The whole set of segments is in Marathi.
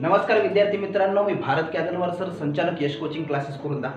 नमस्कार विद्यार्थी मित्रांनो मी भारत कॅदनवर सर संचालक यश कोचिंग क्लासेस करून दा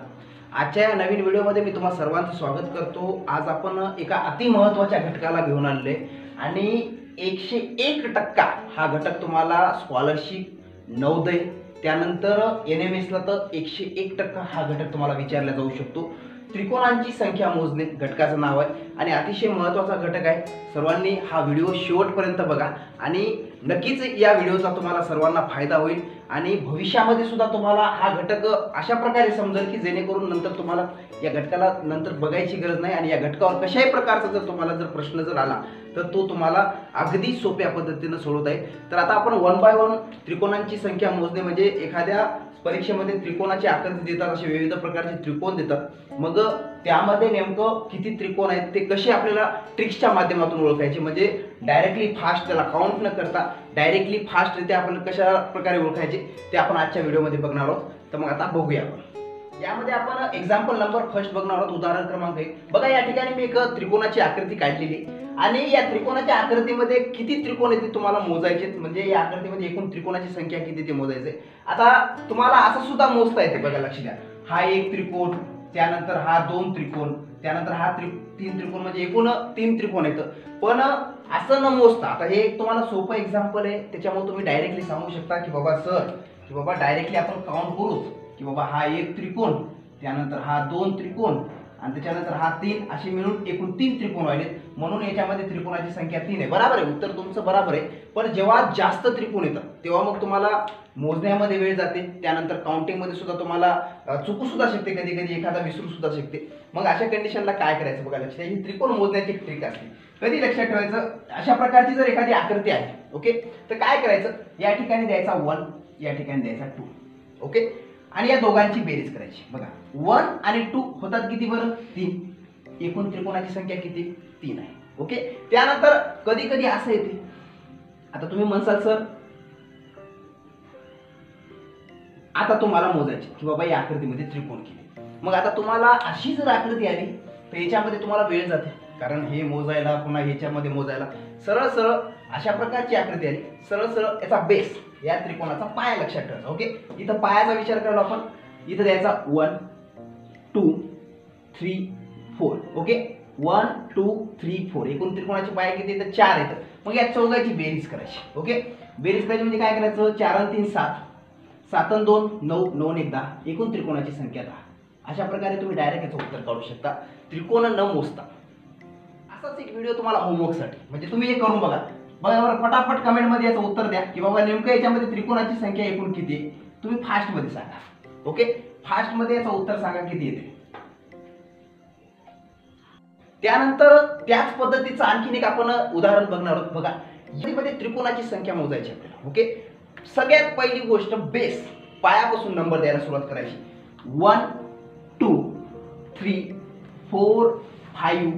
आजच्या या नवीन व्हिडिओमध्ये मी तुम्हाला सर्वांचं स्वागत करतो. आज आपण एका अतिमहत्त्वाच्या घटकाला घेऊन आणले आणि एकशे एक टक्का हा घटक तुम्हाला स्कॉलरशिप नवोदय त्यानंतर एन एम एसला तर एकशे एक टक्का हा घटक तुम्हाला विचारला जाऊ शकतो. त्रिकोणांची संख्या मोजणे घटकाचं नाव आहे. आणि अतिशय महत्त्वाचा घटक आहे. सर्वांनी हा व्हिडिओ शेवटपर्यंत बघा. आणि नक्कीच या व्हिडिओचा तुम्हाला सर्वांना फायदा होईल आणि भविष्यामध्ये सुद्धा तुम्हाला हा घटक अशा प्रकारे समजेल की जेणेकरून नंतर तुम्हाला या घटकाला नंतर बघायची गरज नाही आणि या घटकावर कशाही प्रकारचा जर तुम्हाला जर प्रश्न जर आला तर तो तुम्हाला अगदी सोप्या पद्धतीनं सोडवता येईल. तर आता आपण वन बाय वन त्रिकोणांची संख्या मोजणे म्हणजे एखाद्या परीक्षेमध्ये त्रिकोणाची आकृती देतात असे विविध प्रकारचे त्रिकोण देतात. मग त्यामध्ये नेमकं किती त्रिकोण आहेत ते कसे आपल्याला ट्रिक्सच्या माध्यमातून ओळखायचे? म्हणजे डायरेक्टली फास्ट त्याला काउंट न करता डायरेक्टली फास्टरित्या आपण कशा प्रकारे ओळखायचे ते आपण आजच्या व्हिडिओमध्ये बघणार आहोत. तर मग आता बघूया आपण. यामध्ये आपण एक्झाम्पल नंबर फर्स्ट बघणार आहोत उदाहरण क्रमांक एक. बघा या ठिकाणी मी एक त्रिकोणाची आकृती काढलेली आणि या त्रिकोणाच्या आकृतीमध्ये किती त्रिकोण येते तुम्हाला मोजायचे म्हणजे या आकृतीमध्ये एकूण त्रिकोणाची संख्या किती ते मोजायचे आता तुम्हाला असं सुद्धा मोजता येते बघा लक्ष द्या. हा एक त्रिकोण त्यानंतर हा दोन त्रिकोण त्यानंतर हा त्रि तीन त्रिकोण म्हणजे एकूण तीन त्रिकोण येतं पण असं न मोजता आता हे एक तुम्हाला सोपं एक्झाम्पल आहे त्याच्यामुळे तुम्ही डायरेक्टली सांगू शकता की बाबा सर की बाबा डायरेक्टली आपण काउंट करूच. की बाबा हा एक त्रिकोण त्यानंतर हा दोन त्रिकोण आणि त्याच्यानंतर हा तीन असे मिळून एकूण तीन त्रिकोण व्हायलेत म्हणून याच्यामध्ये त्रिकोणाची संख्या तीन आहे. बरोबर आहे. उत्तर तुमचं बरोबर आहे. पण जेव्हा जास्त त्रिकोण येतात तेव्हा मग तुम्हाला मोजण्यामध्ये वेळ जाते. त्यानंतर काउंटिंगमध्ये सुद्धा तुम्हाला अ, चुकू सुद्धा शकते. कधी कधी एखादा विसरू सुद्धा शकते. मग अशा कंडिशनला काय करायचं बघा लक्षात ही त्रिकोण मोजण्याची ट्रिक असते. कधी लक्षात ठेवायचं? अशा प्रकारची जर एखादी आकृती आहे ओके? तर काय करायचं? या ठिकाणी द्यायचा वन या ठिकाणी द्यायचा टू ओके? आणि या दोघांची बेरीज करायची. बघा वन आणि टू होतात किती बरं? तीन. एकूण त्रिकोणाची संख्या किती? तीन आहे. ओके? त्यानंतर कधी कधी असं येते. आता तुम्ही म्हणसाल सर आता तुम्हाला मोजायचे की बाबा या आकृतीमध्ये त्रिकोण किती मग आता तुम्हाला अशी जर आकृती आली तर याच्यामध्ये तुम्हाला वेळ जाते. कारण हे मोजायला पुन्हा ह्याच्यामध्ये मोजायला. सरळ सरळ अशा प्रकारची आकृती आली. सरळ सरळ याचा बेस या त्रिकोणाचा पाया लक्षात ठेवायचा ओके इथं पायाचा विचार करायला आपण इथं द्यायचा one two three four okay one two three four एकूण त्रिकोणाचे पाय किती येतं चार येतं मग या चौघाची बेरीज करायची ओके बेरीज करायची म्हणजे काय करायचं? चार आणि तीन सात. सात आणि दोन नऊ. नऊ एक दहा. एकूण त्रिकोणाची संख्या दहा. अशा प्रकारे तुम्ही डायरेक्ट याचं उत्तर काढू शकता. त्रिकोण न मोजता. असाच एक व्हिडिओ तुम्हाला होमवर्कसाठी म्हणजे तुम्ही हे करून बघा. बघा बरं फटाफट कमेंटमध्ये याचं उत्तर द्या की बाबा नेमकं याच्यामध्ये त्रिकोणाची संख्या एकूण किती आहे? तुम्ही फास्टमध्ये सांगा. ओके? फास्टमध्ये याचं उत्तर सांगा किती येते? त्यानंतर त्याच पद्धतीचं आणखीन एक आपण उदाहरण बघणार आहोत. बघा यामध्ये त्रिकोणाची संख्या मोजायची आपल्याला. ओके? सगळ्यात पहिली गोष्ट बेस. पायापासून नंबर द्यायला सुरुवात करायची. One two three four five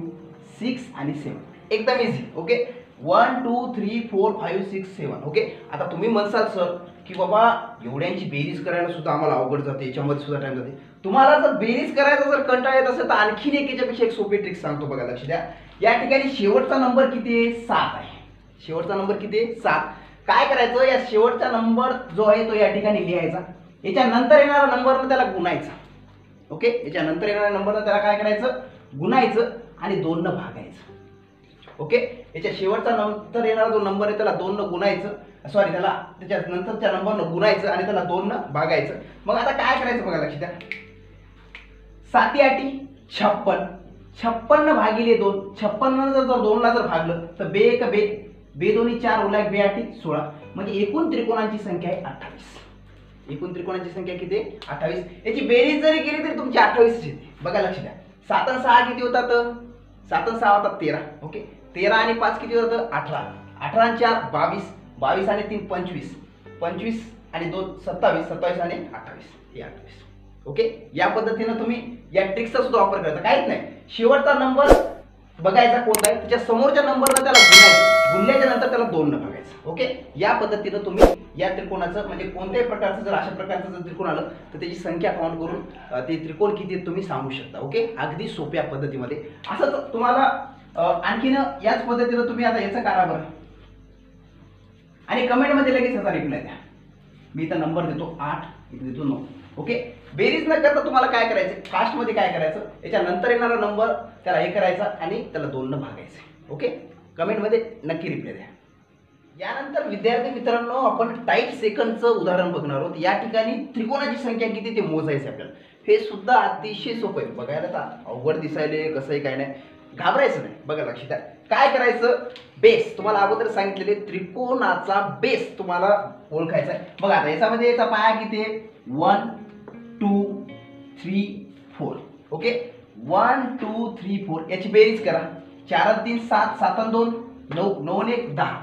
six आणि सेवन एकदम easy okay? One two three four five six seven okay आता तुम्ही म्हणसाल सर की बाबा एवढ्यांची बेरीज करायला सुद्धा आम्हाला अवघड जाते याच्यामध्ये सुद्धा टाइम जाते. तुम्हाला जर बेरीज करायचा जर कंटाळा येत असेल तर आणखीन एक याच्यापेक्षा एक सोपी ट्रिक सांगतो बघा लक्ष द्या. या ठिकाणी शेवटचा नंबर किती आहे? सात आहे. शेवटचा नंबर किती आहे? सात. काय करायचं? या शेवटचा नंबर जो आहे तो या ठिकाणी लिहायचा. याच्यानंतर येणारा नंबरनं त्याला गुणायचा. ओके याच्यानंतर येणाऱ्या नंबरनं त्याला काय करायचं? गुणायचं आणि दोननं भागायचं. ओके? याच्या शेवटचा नंतर येणारा जो नंबर आहे त्याला दोननं गुणायचं. सॉरी त्याला त्याच्या नंतरच्या नंबरनं गुणायचं आणि त्याला दोननं भागायचं. मग आता काय करायचं बघा लक्ष द्या. साती आठी छप्पन. छप्पन्न भागिले दोन. छप्पन्न जर जर दोनला जर भागलं तर बे एक बे. बे दोन्ही चार ओला बे आठी सोळा. म्हणजे एकूण त्रिकोणांची संख्या आहे अठ्ठावीस. एकूण त्रिकोणाची संख्या किती आहे? अठ्ठावीस. याची बेरीज जरी केली तरी तुमची अठ्ठावीस येते. बघा लक्ष द्या. सात सहा किती होतात? सात सहा होतात तेरा. ओके? तेरा आणि पाच किती होतं? अठरा. अठरा आणि चार बावीस. बावीस आणि तीन पंचवीस. पंचवीस आणि दोन सत्तावीस. सत्तावीस आणि अठ्ठावीस. हे अठ्ठावीस. ओके या पद्धतीनं तुम्ही या ट्रिक्सचा सुद्धा वापर करायचा काहीच नाही. शेवटचा नंबर बघायचा कोणता आहे? त्याच्या समोरच्या नंबरला त्याला गुणायचं. गुणल्याच्या नंतर त्याला दोन न बघायचं. ओके या पद्धतीनं तुम्ही या त्रिकोणाचं म्हणजे कोणत्याही प्रकारचं जर अशा प्रकारचं जर त्रिकोण आलं तर त्याची संख्या काउंट करून ते त्रिकोण किती आहेत तुम्ही सांगू शकता. ओके अगदी सोप्या पद्धतीमध्ये. असं तुम्हाला आणखीन याच पद्धतीनं तुम्ही आता याचं करा बरं. आणि कमेंटमध्ये लगेच याचा रिप्लाय द्या. मी इथं नंबर देतो आठ इथे देतो नऊ. ओके बेरीज न करता तुम्हाला काय करायचं? फास्टमध्ये काय करायचं? याच्यानंतर येणारा नंबर त्याला हे करायचा आणि त्याला दोननं भागायचं. ओके कमेंटमध्ये नक्की रिप्लाय द्या. यानंतर विद्यार्थी मित्रांनो आपण टाईप सेकंडचं उदाहरण बघणार आहोत. या ठिकाणी त्रिकोणाची संख्या किती ते मोजायचं आपल्याला. हे सुद्धा अतिशय सोपं आहे. बघायला तर अवघड दिसायले कसंही काय नाही. घाबरायचं नाही. बघा लक्षात द्या काय करायचं? बेस. तुम्हाला अगोदर सांगितलेले त्रिकोणाचा बेस तुम्हाला ओळखायचा आहे. बघा आता याच्यामध्ये याचा पाया किती आहे? One two three four okay one two three four याची बेरीज करा. चार तीन सात. सात आणि दोन नऊ. नऊ ने एक दहा.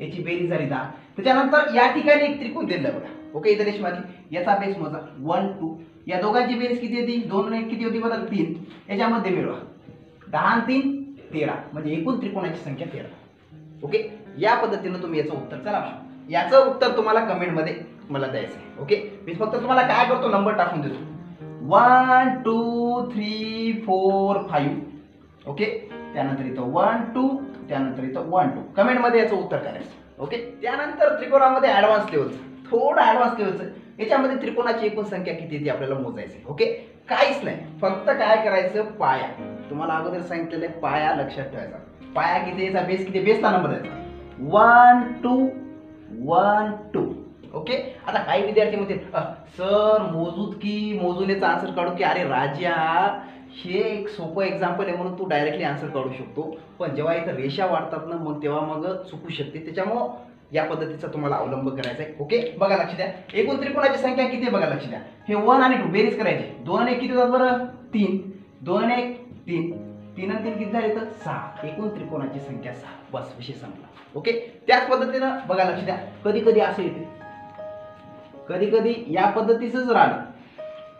याची बेरीज झाली दहा. त्याच्यानंतर या ठिकाणी एक त्रिकोण दिलं बघा. ओके इथे रेशमाजी याचा बेस मोजा. वन टू या दोघांची बेरीज किती होती? दोन एक किती होती? बघा तीन. याच्यामध्ये मिळवा. दहा आणि तीन तेरा म्हणजे एकूण त्रिकोणाची संख्या तेरा ओके? या पद्धतीनं तुम्ही याचं उत्तर चला. याचं उत्तर तुम्हाला कमेंटमध्ये मला द्यायचं आहे. ओके? मी फक्त तुम्हाला काय करतो? नंबर टाकून देतो. One two three four five okay? त्यानंतर इथं वन टू त्यानंतर इथं वन टू कमेंटमध्ये याचं उत्तर करायचं ओके? त्यानंतर त्रिकोणामध्ये ॲडव्हान्स लेवलचं थोडं ॲडव्हान्स लेवलचं याच्यामध्ये त्रिकोणाची एकूण संख्या किती ती आपल्याला मोजायची ओके? काहीच नाही. फक्त काय करायचं? पाया. तुम्हाला अगोदर सांगितलेलं आहे पाया लक्षात ठेवायचा. पाया किती याचा बेस किती? बेसचा नंबर द्यायचा. One two one two okay आता काही विद्यार्थी म्हणतील सर मोजूत की मोजून याचा आन्सर काढू की? अरे राजा हे एक सोपं एक्झाम्पल आहे म्हणून तू डायरेक्टली आन्सर काढू शकतो. पण जेव्हा इथं रेषा वाढतात ना मग तेव्हा मग चुकू शकते. त्याच्यामुळं या पद्धतीचा तुम्हाला अवलंब करायचा आहे. ओके बघा लक्ष द्या. एकूण त्रिकोणाची संख्या किती आहे? बघा लक्ष द्या. हे वन आणि टू बेरीज करायची. दोन आणि एक किती होतात बरं? तीन. दोन आणि एक तीन. तीन आणि तीन किती झाले तर सहा. एकूण त्रिकोणाची संख्या सहा. बस विषय संपला. ओके त्याच पद्धतीनं बघा लक्ष द्या. कधी कधी असं येते. कधी कधी या पद्धतीचंच राहिलं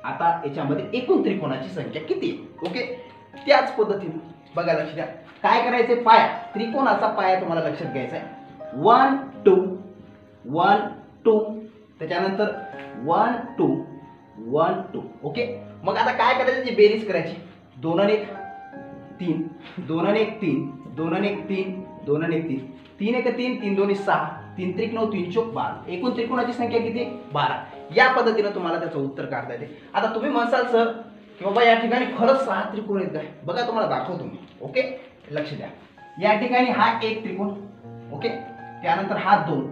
आता याच्यामध्ये एकूण त्रिकोणाची संख्या किती आहे? ओके त्याच पद्धतीनं बघा लक्ष द्या. काय करायचंय? पाया. त्रिकोणाचा पाया तुम्हाला लक्षात घ्यायचा आहे. वन टू वन टू त्याच्यानंतर one two one two okay मग आता काय करायचं? जी बेरीज करायची. दोन आणि एक तीन दोन आणि एक तीन दोन आणि एक तीन दोन आणि एक तीन. तीन एक तीन तीन दोन्ही सहा तीन त्रिक नऊ तीन चोक बारा. एकूण त्रिकोणाची संख्या किती? बारा. या पद्धतीनं तुम्हाला त्याचं उत्तर काढता येते. आता तुम्ही म्हणसाल सर की बाबा या ठिकाणी खरंच सहा त्रिकोण येत आहे बघा तुम्हाला दाखवतो मी. ओके? लक्ष द्या. या ठिकाणी हा एक त्रिकोण. ओके? त्यानंतर हा दोन.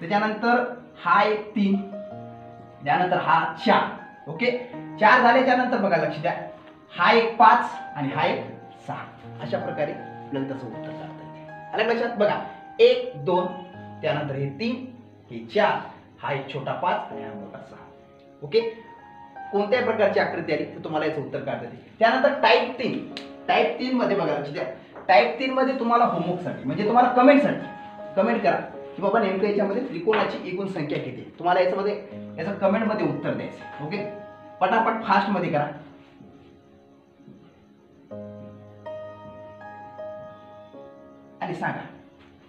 त्याच्यानंतर हा एक तीन. त्यानंतर हा चार. ओके? चार झाल्याच्यानंतर बघा लक्ष द्या. हा एक पाच आणि हा एक सहा. अशा प्रकारे आपल्याला त्याचं उत्तर काढता येते. आलं लक्षात? बघा एक दोन त्यानंतर हे तीन हे चार हा एक छोटा पाच आणि हा मोठा सहा. ओके? कोणत्याही प्रकारची आकृती आली तर तुम्हाला याचं उत्तर काढता येते. त्यानंतर टाईप तीन. टाईप तीन मध्ये बघा लक्ष द्या टाईप तीन मध्ये तुम्हाला होमवर्कसाठी म्हणजे तुम्हाला कमेंटसाठी कमेंट करा. की बाबा नेमकं याच्यामध्ये त्रिकोणाची एकूण संख्या किती तुम्हाला याच्यामध्ये याचं कमेंटमध्ये उत्तर द्यायचं ओके? पटापट फास्टमध्ये करा. आणि सांगा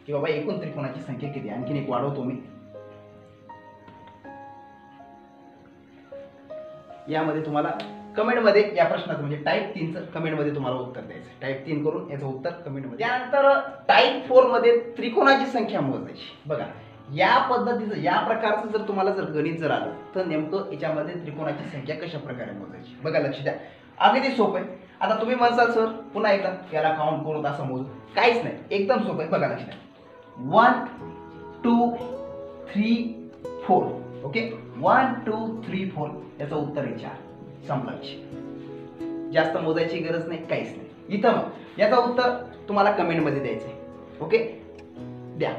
की बाबा एकूण त्रिकोणाची संख्या किती आणखीन एक वाढवतो मी. यामध्ये तुम्हाला कमेंटमध्ये या प्रश्नाचं म्हणजे टाईप तीनचं कमेंटमध्ये तुम्हाला उत्तर द्यायचं टाईप तीन करून याचं उत्तर कमेंटमध्ये. त्यानंतर टाईप फोरमध्ये त्रिकोणाची संख्या मोजायची. बघा या पद्धतीचं या प्रकारचं जर तुम्हाला जर गणित जर आलं तर नेमकं याच्यामध्ये त्रिकोणाची संख्या कशा प्रकारे मोजायची? बघा लक्ष द्या. अगदी सोपं आहे. आता तुम्ही म्हणसाल सर पुन्हा एकदा. याला काउंट करून असं मोजू काहीच नाही. एकदम सोपं आहे. बघा लक्षात. One two three four okay one two three four याचं उत्तर आहे चार. संपला जास्त मोजायची गरज नाही काहीच नाही. इथं मग याचं उत्तर तुम्हाला कमेंटमध्ये द्यायचं आहे. ओके द्या.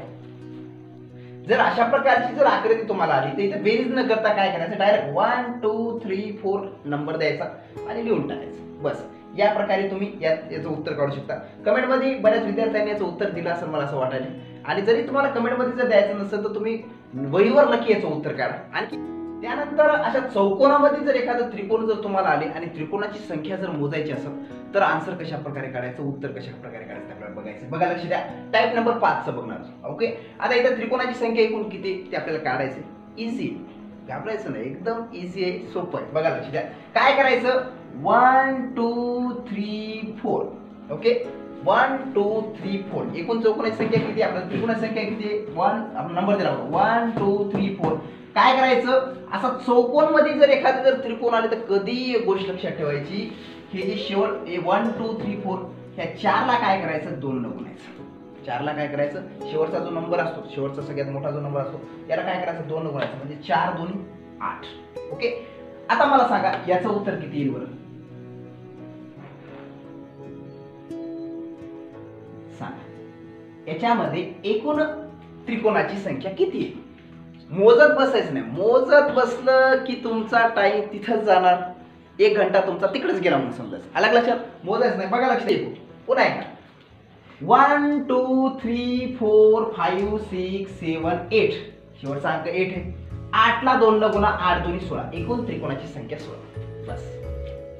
जर अशा प्रकारची जर आकृती तुम्हाला आली तर इथे बेरीज न करता काय करायचं? Direct one two three four number द्यायचा आणि लिहून टाकायचं. बस. या प्रकारे तुम्ही या याचं उत्तर काढू शकता. कमेंटमध्ये बऱ्याच विद्यार्थ्यांनी याचं उत्तर दिलं असं मला असं वाटायला आणि जरी तुम्हाला कमेंटमध्ये जर द्यायचं नसेल तर तुम्ही वहीवर नक्की याचं उत्तर काढा. आणखी त्यानंतर अशा चौकोनामध्ये जर एखादं त्रिकोण जर तुम्हाला आले आणि त्रिकोणाची संख्या जर मोजायची असेल तर आन्सर कशा प्रकारे काढायचं उत्तर कशा प्रकारे काढायचं आपल्याला बघायचं. बघा लक्ष द्या. टाईप नंबर पाचचं बघणार. ओके आता इथं त्रिकोणाची संख्या एकूण किती ते आपल्याला काढायचं इझी घाबरायचं नाही. एकदम इझी आहे. सोपं आहे. बघा लक्ष द्या. काय करायचं? One two three four okay one two three four एकूण चौकोनाची संख्या किती? आपल्याला त्रिकोणाची संख्या किती? वन आपण नंबर दिला वन टू थ्री फोर काय करायचं? असा चौकोनमध्ये जर एखादं जर त्रिकोण आले तर कधी एक गोष्ट लक्षात ठेवायची? हे जे शेवट वन टू थ्री फोर ह्या चारला काय करायचं? दोन न गुणायचं चारला काय करायचं? शेवटचा जो नंबर असतो शेवटचा सगळ्यात मोठा जो नंबर असतो त्याला काय करायचं? दोन न गुणायचं म्हणजे चार दोन आठ. ओके आता मला सांगा याचं उत्तर किती येईल बरं? सांगा. याच्यामध्ये एकूण त्रिकोणाची संख्या किती आहे? मोजत बसायचं नाही. मोजत बसलं की तुमचा टाइम तिथंच जाणार. एक घंटा तुमचा तिकडेच गेला म्हणून समजायचं आला लक्षात? मोजायचं नाही. बघा लक्षात येतो पुन्हा ऐका one two three four five six seven eight शेवटचा अंक एट आहे. आठला दोन न गुणा आठ दोन्ही सोळा. एकूण त्रिकोणाची संख्या सोळा. बस.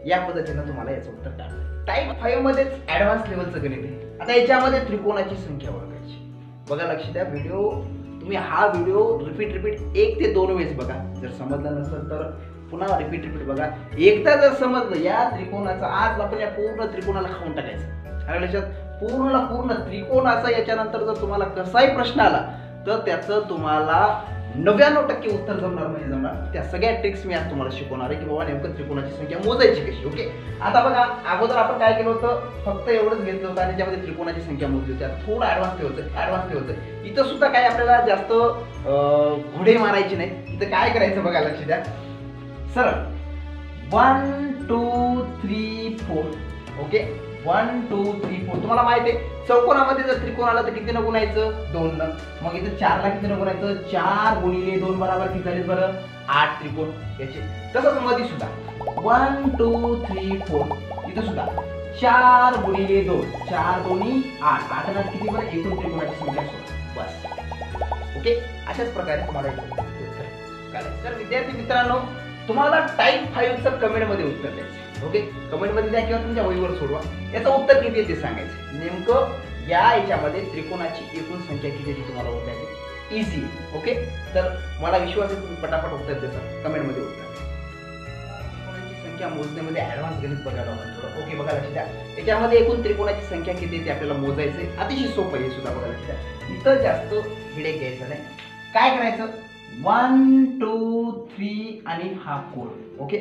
या पद्धतीनं तुम्हाला याचं उत्तर टाळलं टाईप फाईव्ह मध्येच ऍडव्हान्स लेवलचं गणित आहे. आता याच्यामध्ये त्रिकोणाची संख्या ओळखायची. बघा लक्ष द्या व्हिडिओ तुम्ही हा व्हिडिओ रिपीट रिपीट एक ते दोन वेळेस बघा. जर समजलं नसेल तर पुन्हा रिपीट रिपीट बघा. एकदा जर समजलं या त्रिकोणाचा आज आपण या पूर्ण त्रिकोणाला खाऊन टाकायचं. कारण लक्षात पूर्ण पूर्ण त्रिकोणाचा याच्यानंतर जर तुम्हाला कसाही प्रश्न आला तर त्याचं तुम्हाला नव्याण्णव टक्के उत्तर जमणार म्हणजे जमणार. त्या सगळ्या ट्रिक्स मी आज तुम्हाला शिकवणार आहे की बाबा नेमकं त्रिकोणाची संख्या मोजायची कशी ओके आता बघा अगोदर आपण काय केलं होतं? फक्त एवढंच घेतलं होतं आणि त्याच्यामध्ये त्रिकोणाची संख्या मोजली होती. आता थोडं ऍडव्हान्स होतं ऍडव्हान्स होतं इथं सुद्धा काय आपल्याला जास्त घोडे मारायचे नाही इथं काय करायचं बघा लक्ष द्या. सरळ. One two three four okay one two three four तुम्हाला माहिती आहे चौकोनामध्ये जर त्रिकोण आला तर किती न गुणायचं दोन न. मग इथं चारला किती न गुणायचं चार गुणिले दोन बरोबर किती झाले बरं? आठ त्रिकोण. याचे. तसंच मध्ये सुद्धा. वन टू थ्री फोर इथं सुद्धा. चार गुणिले दोन. चार दोन्ही आठ. आठ आणि आठ किती बरं? एकूण त्रिकोणाची संख्या बस. ओके? अशाच प्रकारे तुम्हाला उत्तर तर विद्यार्थी मित्रांनो तुम्हाला टाईप फाईव्हचं कमेंटमध्ये उत्तर द्यायचं ओके? कमेंटमध्ये द्या किंवा तुमच्या वहीवर सोडवा. याचं उत्तर किती आहे ते सांगायचं. नेमकं या याच्यामध्ये त्रिकोणाची एकूण संख्या किती ती तुम्हाला ओळखायची इझी ओके? तर मला विश्वास आहे तुम्ही पटापट उत्तर देता. कमेंटमध्ये उत्तर संख्या मोजण्यामध्ये ऍडव्हान्स गणित बघायला थोडं ओके बघा लक्ष द्या याच्यामध्ये एकूण त्रिकोणाची संख्या किती आहे ते आपल्याला मोजायचं आहे. अतिशय सोपं आहे हे सुद्धा बघा लक्ष द्या इथं जास्त हिडे घ्यायचं नाही. काय करायचं? वन टू थ्री आणि हा फोर ओके?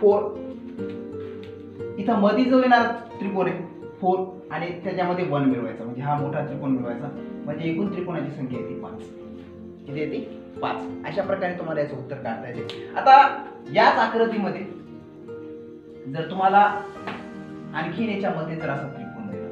फोर इथं मध्ये जो येणार त्रिकोण आहे फोर आणि त्याच्यामध्ये वन मिळवायचा. म्हणजे हा मोठा त्रिकोण मिळवायचा. म्हणजे एकूण त्रिकोणाची संख्या येते पाच. किती येते पाच. अशा प्रकारे तुम्हाला याचं उत्तर काढता येते. आता याच आकृतीमध्ये जर तुम्हाला आणखीन याच्यामध्ये जर असं त्रिकोण दिलं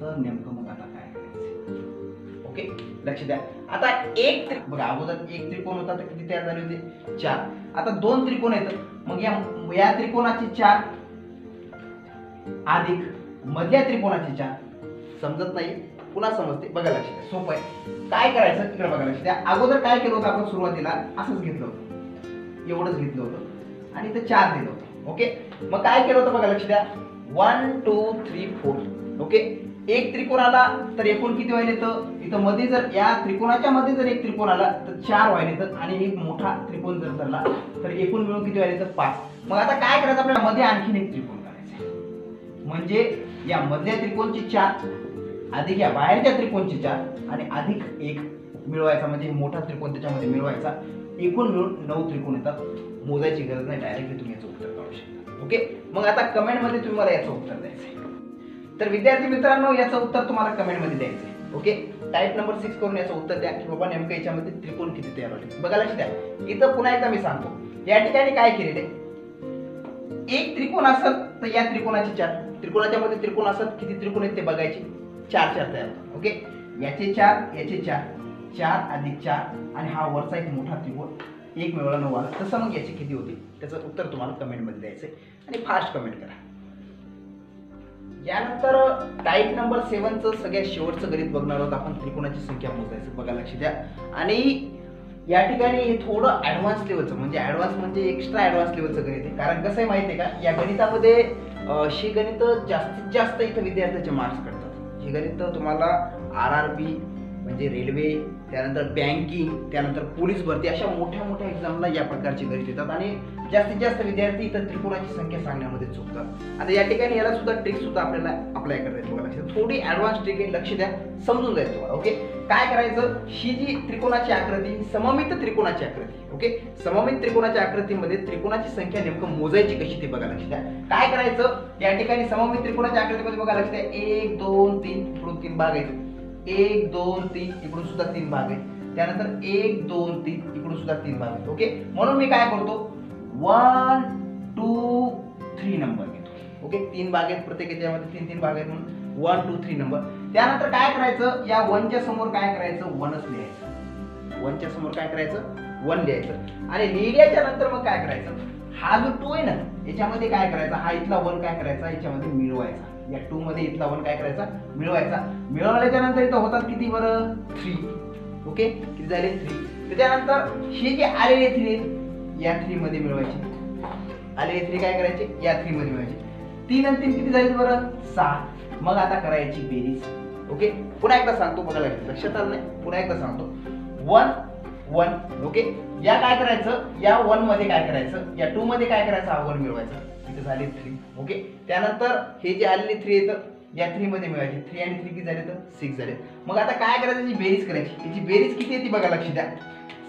तर नेमकं मग आता काय करायचं? ओके? लक्ष द्या. आता एक त्रि बघा अगोदर एक त्रिकोण होता तर किती तयार झाले होते? चार. आता दोन त्रिकोण येतात मग या या त्रिकोणाचे चार. अधिक मधल्या त्रिकोणाचे चार. समजत नाही? पुन्हा समजते. बघा लक्ष द्या सोपं आहे. काय करायचं? तिकडे बघा लक्ष द्या अगोदर काय केलं होतं आपण सुरुवातीला? असंच घेतलं होतं. एवढंच घेतलं होतं. आणि ते चार दिलं होतं. ओके? मग काय केलं होतं बघा लक्ष द्या one two three four okay? एक त्रिकोण आला तर एकूण किती व्हायला येतं? इथं मध्ये जर या त्रिकोणाच्या मध्ये जर एक त्रिकोण आला तर चार व्हायला येतं आणि एक मोठा त्रिकोण जर धरला तर एकूण मिळून किती व्हायला येतं? पाच. मग आता काय करायचं आपल्याला? मध्ये आणखीन एक त्रिकोण करायचं म्हणजे या मधल्या त्रिकोणची चार अधिक या बाहेरच्या त्रिकोणची चार आणि अधिक एक मिळवायचा म्हणजे मोठा त्रिकोण त्याच्यामध्ये मिळवायचा. एकूण मिळून नऊ त्रिकोण येतात. मोजायची गरज नाही डायरेक्टली तुम्ही याचं उत्तर काढू शकता. ओके? मग आता कमेंटमध्ये तुम्ही मला याचं उत्तर द्यायचं आहे तर विद्यार्थी मित्रांनो याचं उत्तर तुम्हाला कमेंटमध्ये द्यायचं आहे. ओके टाईप नंबर सिक्स करून याचं उत्तर द्या की बाबा नेमकं याच्यामध्ये त्रिकोण किती तयार होते. बघा लक्ष द्या. इथं पुन्हा एकदा मी सांगतो. या ठिकाणी काय केलेलं आहे? एक त्रिकोण असत तर या त्रिकोणाचे चार. त्रिकोणाच्या मध्ये त्रिकोण असत किती त्रिकोण आहेत ते बघायचे. चार चार तयार होतात. ओके याचे चार याचे चार. चार अधिक चार. आणि हा वरचा एक मोठा त्रिकोण एक मिळवला नऊ आला. तसं मग याचे किती होते? त्याचं उत्तर तुम्हाला कमेंटमध्ये द्यायचं आहे. आणि फास्ट कमेंट करा. यानंतर टाईप नंबर सेवनचं सगळ्यात शेवटचं गणित बघणार आहोत आपण. त्रिकोणाची संख्या मोजायचं. बघा लक्ष द्या. आणि या ठिकाणी हे थोडं ॲडव्हान्स लेवलचं म्हणजे ॲडव्हान्स म्हणजे एक्स्ट्रा ॲडव्हान्स लेवलचं गणित आहे. कारण कसं आहे माहिती आहे का? या गणितामध्ये शे गणित जास्तीत जास्त इथं विद्यार्थ्याचे मार्क्स करतात हे गणित तुम्हाला आर आर बी म्हणजे रेल्वे त्यानंतर बँकिंग त्यानंतर पोलीस भरती अशा मोठ्या मोठ्या एक्झामला या प्रकारची गणित येतात. आणि जास्तीत जास्त विद्यार्थी इथं त्रिकोणाची संख्या सांगण्यामध्ये चुकतात. आता या ठिकाणी याला सुद्धा ट्रिक सुद्धा आपल्याला अप्लाय करता बघा थोडी ऍडव्हान्स ट्रिक आहे लक्ष द्या समजून जाईल तुम्हाला ओके काय करायचं? ही जी त्रिकोणाची आकृती सममित त्रिकोणाची आकृती ओके सममित त्रिकोणाच्या आकृतीमध्ये त्रिकोणाची संख्या नेमकं मोजायची कशी ते बघा लक्ष द्या. काय करायचं? या ठिकाणी सममित त्रिकोणाच्या आकृतीमध्ये बघा लक्ष द्या. एक दोन तीन इकडून तीन भाग आहेत. एक दोन तीन इकडून सुद्धा तीन भाग आहेत. त्यानंतर एक दोन तीन इकडून सुद्धा तीन भाग आहेत ओके म्हणून मी काय करतो? वन टू थ्री नंबर घेतो. ओके तीन भाग आहेत प्रत्येक याच्यामध्ये तीन तीन भाग आहेत म्हणून. वन टू थ्री नंबर त्यानंतर काय करायचं? या वनच्या समोर काय करायचं? वनच लिहायचं. वनच्या समोर काय करायचं? वन लिहायचं. आणि लिहिल्याच्या नंतर मग काय करायचं? हा जो टू आहे ना याच्यामध्ये काय करायचा? हा इथला वन काय करायचा? याच्यामध्ये मिळवायचा. या टू मध्ये इथला वन काय करायचा? मिळवायचा. मिळवल्याच्या नंतर इथं होतात किती बरं? थ्री ओके किती झाले? थ्री त्याच्यानंतर हे जे आलेले थ्री या थ्री मध्ये मिळवायचे. आले थ्री काय करायचे? या थ्री मध्ये मिळवायचे. तीन आणि तीन किती झाले बरं? सहा. मग आता करायची बेरीज. ओके पुन्हा एकदा सांगतो बघा लक्षात लक्षात आलं नाही? पुन्हा एकदा सांगतो. वन वन ओके या काय करायचं? या वनमध्ये काय करायचं? या टू मध्ये काय करायचं? हा वन मिळवायचा. इथे झाले थ्री ओके त्यानंतर हे जे आलेले थ्री येतं या थ्री मध्ये मिळवायचे. थ्री आणि थ्री किती झाले तर सिक्स झाले मग आता काय करायचं? बेरीज करायची. याची बेरीज किती येते बघा लक्ष द्या.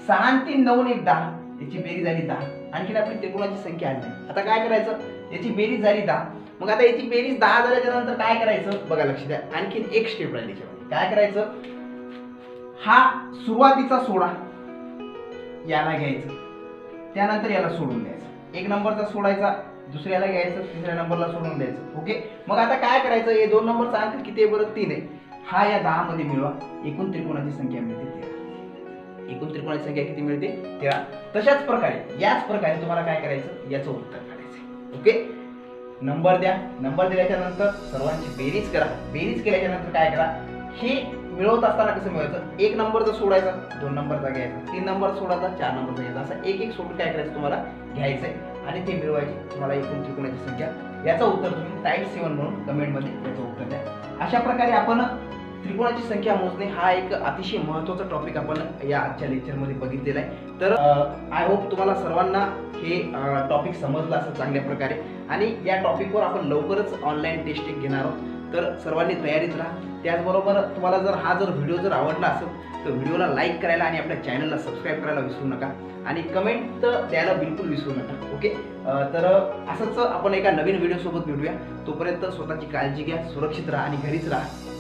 सहा तीन नऊ एक दहा. याची बेरीज झाली दहा. आणखीन आपली त्रिकोणाची संख्या आली नाही आता काय करायचं? याची बेरीज झाली दहा. मग आता याची बेरीज दहा झाल्याच्यानंतर काय करायचं? बघा लक्ष द्या. आणखीन एक स्टेप राहिली काय करायचं? हा सुरुवातीचा सोडा याला घ्यायचं. त्यानंतर याला सोडून द्यायचं. एक नंबरचा सोडायचा दुसऱ्याला घ्यायचं तिसऱ्या नंबरला सोडून द्यायचं. ओके? मग आता काय करायचं? हे दोन नंबरचा अंक किती आहे बरं? तीन आहे. हा या दहा मध्ये मिळवा. एकूण त्रिकोणाची संख्या मिळते. तेरा एकूण त्रिकोणाची संख्या किती मिळते? तेरा. तशाच प्रकारे याच प्रकारे तुम्हाला काय करायचं? याचं उत्तर काढायचं ओके? नंबर द्या. नंबर दिल्याच्या नंतर सर्वांची बेरीज करा. बेरीज केल्याच्यानंतर काय करा? हे मिळवत असताना कसं मिळवायचं? एक नंबरचा सोडायचा दोन नंबरचा घ्यायचा तीन नंबर सोडायचा चार नंबरचा घ्यायचा असं एक एक सोडून काय करायचं तुम्हाला? घ्यायचं आहे. आणि ते मिळवायचे. तुम्हाला एकूण त्रिकोणाची संख्या. याचं उत्तर तुम्ही टाईप सेवन म्हणून कमेंटमध्ये याचं उत्तर द्या. अशा प्रकारे आपण त्रिकोणाची संख्या मोजणे हा एक अतिशय महत्त्वाचा टॉपिक आपण या आजच्या लेक्चरमध्ये बघितलेला आहे. तर आय होप तुम्हाला सर्वांना हे टॉपिक समजलं असं चांगल्या प्रकारे. आणि या टॉपिकवर आपण लवकरच ऑनलाईन टेस्टिंग घेणार आहोत. तर सर्वांनी तयारीत राहा. त्याचबरोबर तुम्हाला जर हा जर व्हिडिओ जर आवडला असेल तर व्हिडिओला लाईक करायला आणि आपल्या चॅनलला सबस्क्राईब करायला विसरू नका. आणि कमेंट द्यायला बिलकुल विसरू नका. ओके तर असंच आपण एका नवीन व्हिडिओसोबत भेटूया तोपर्यंत स्वतःची काळजी घ्या सुरक्षित राहा आणि घरीच राहा.